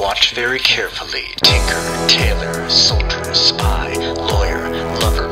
Watch very carefully. Tinker, tailor, soldier, spy, lawyer, lover,